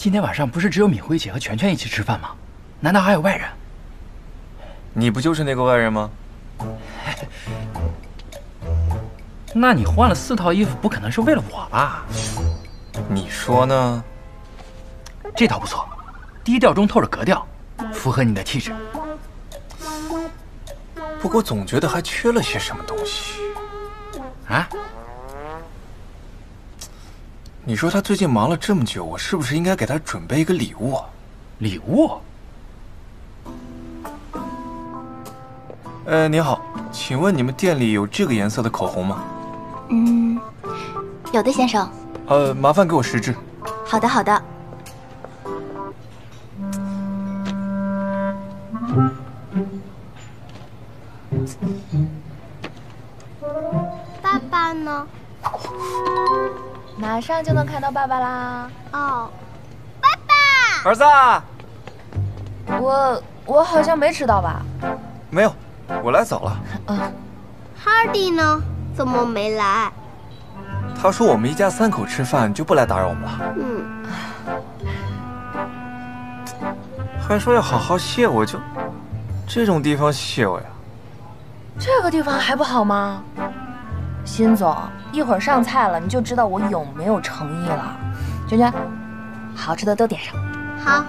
今天晚上不是只有敏辉姐和全全一起吃饭吗？难道还有外人？你不就是那个外人吗？那你换了四套衣服，不可能是为了我吧？你说呢？这套不错，低调中透着格调，符合你的气质。不过总觉得还缺了些什么东西。啊？你说他最近忙了这么久，我是不是应该给他准备一个礼物啊？礼物？呃，你好，请问你们店里有这个颜色的口红吗？嗯，有的，先生。呃，麻烦给我十支。好的，好的。爸爸呢？马上就能看到爸爸啦！哦，爸爸，儿子，我我好像没迟到吧？没有，我来早了。嗯，哈迪呢？怎么没来？他说我们一家三口吃饭就不来打扰我们了。嗯，还说要好好谢我，就这种地方谢我呀？这个地方还不好吗？辛总，一会儿上菜了，你就知道我有没有诚意了。娟娟，好吃的都点上。好。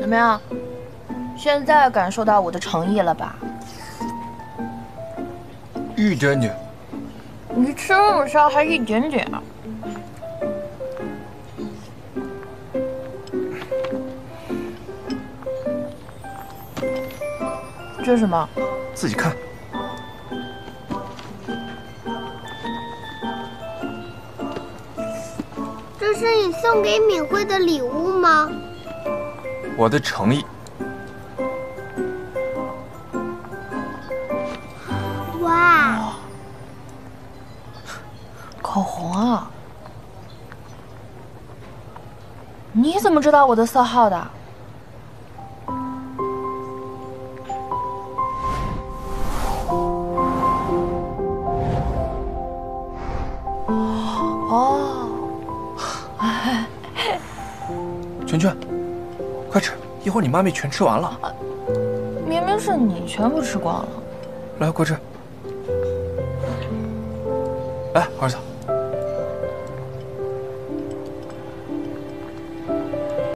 怎么样？现在感受到我的诚意了吧？一点点。你吃那么少，还一点点？这是什么？自己看。这是你送给敏慧的礼物吗？我的诚意。哇！口红啊？你怎么知道我的色号的？圈圈，快吃，一会儿你妈咪全吃完了。明明是你全部吃光了。来，快吃。来，儿子。